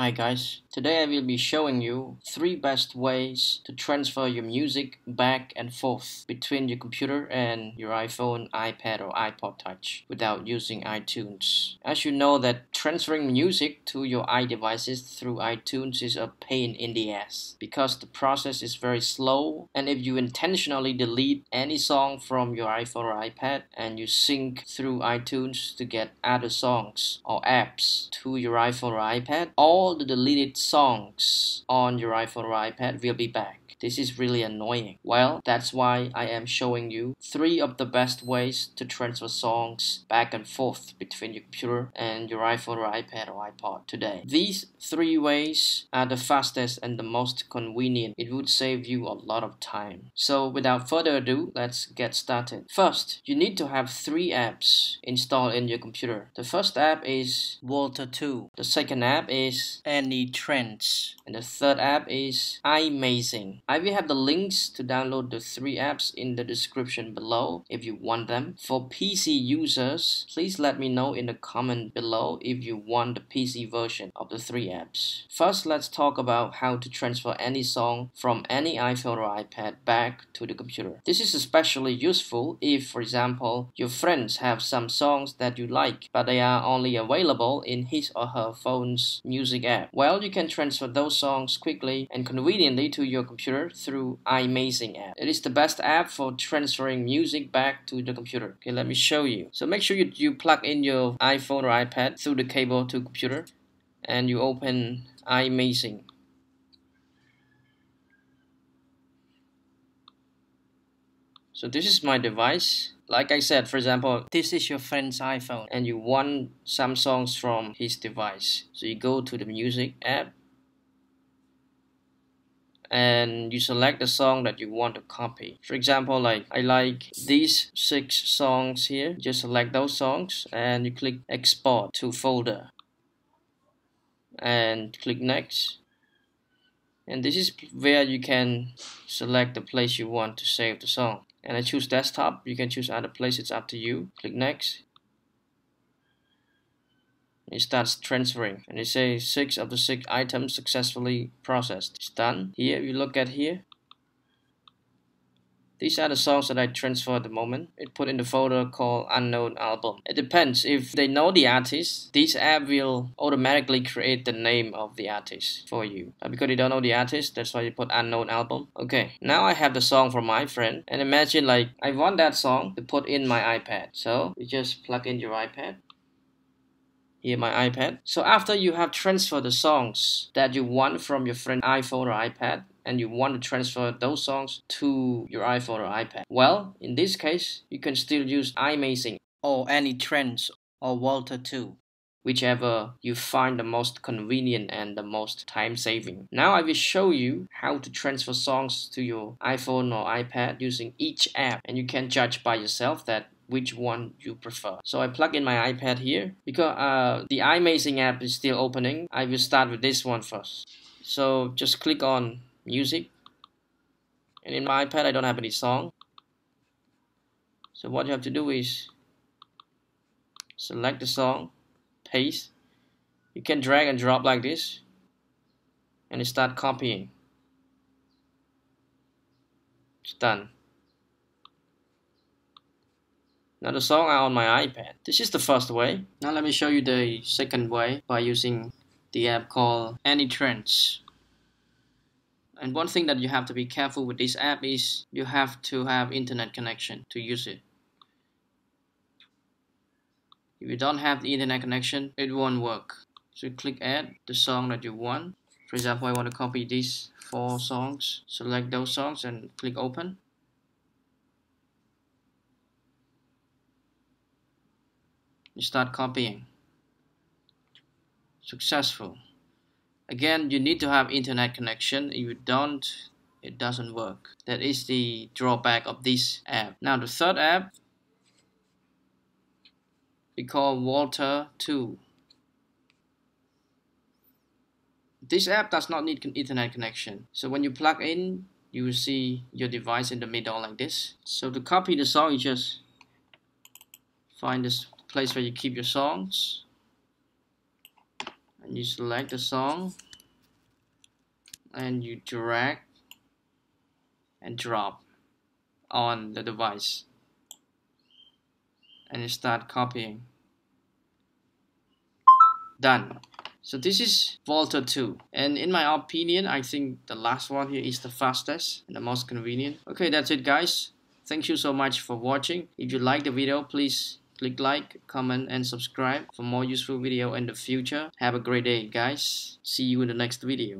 Hi guys, today I will be showing you three best ways to transfer your music back and forth between your computer and your iPhone, iPad or iPod Touch without using iTunes. As you know that transferring music to your iDevices through iTunes is a pain in the ass because the process is very slow and if you intentionally delete any song from your iPhone or iPad and you sync through iTunes to get other songs or apps to your iPhone or iPad, all all the deleted songs on your iPhone or iPad will be back. This is really annoying. Well, that's why I am showing you three of the best ways to transfer songs back and forth between your computer and your iPhone or iPad or iPod today. These three ways are the fastest and the most convenient. It would save you a lot of time. So without further ado, let's get started. First, you need to have three apps installed in your computer. The first app is Waltr 2. The second app is AnyTrans. And the third app is iMazing. I will have the links to download the three apps in the description below if you want them. For PC users, please let me know in the comment below if you want the PC version of the three apps. First, let's talk about how to transfer any song from any iPhone or iPad back to the computer. This is especially useful if, for example, your friends have some songs that you like, but they are only available in his or her phone's music app. Well, you can transfer those songs quickly and conveniently to your computer computer through iMazing app. It is the best app for transferring music back to the computer. Okay, let me show you. So make sure you, you plug in your iPhone or iPad through the cable to computer and you open iMazing. So this is my device. Like I said, for example, this is your friend's iPhone and you want some songs from his device. So you go to the music app and you select the song that you want to copy. For example, like I like these six songs here. Just select those songs and you click export to folder and click next. And this is where you can select the place you want to save the song. And I choose desktop. You can choose other place. It's up to you. Click next it starts transferring and it says six of the six items successfully processed it's done here you look at here these are the songs that I transfer at the moment. It put in the folder called unknown album. It depends. If they know the artist, this app will automatically create the name of the artist for you. But because they don't know the artist, that's why you put unknown album. Okay, now I have the song from my friend. And imagine like I want that song to put in my iPad. So you just plug in your iPad here my iPad. So after you have transferred the songs that you want from your friend iPhone or iPad, and you want to transfer those songs to your iPhone or iPad. Well, in this case, you can still use iMazing or AnyTrans or Waltr 2 whichever you find the most convenient and the most time saving. Now I will show you how to transfer songs to your iPhone or iPad using each app and you can judge by yourself that which one you prefer. So I plug in my iPad here. Because uh, the iMazing app is still opening, I will start with this one first. So just click on music. And in my iPad I don't have any song. So what you have to do is select the song, paste. You can drag and drop like this and start copying. It's done. Now the song on my iPad. This is the first way. Now let me show you the second way by using the app called AnyTrans. And one thing that you have to be careful with this app is you have to have internet connection to use it. If you don't have the internet connection, it won't work. So click add the song that you want. For example, I want to copy these four songs. Select those songs and click open. You start copying. Successful. Again you need to have internet connection. If you don't it doesn't work. That is the drawback of this app. Now the third app we call Waltr 2 this app does not need internet connection. So when you plug in you will see your device in the middle like this. So to copy the song you just find this place where you keep your songs. And you select the song. And you drag and drop on the device. And you start copying. Done. So this is Waltr 2 and in my opinion I think the last one here is the fastest and the most convenient. Okay that's it guys. Thank you so much for watching. If you like the video please click like comment and subscribe for more useful video in the future. Have a great day guys. See you in the next video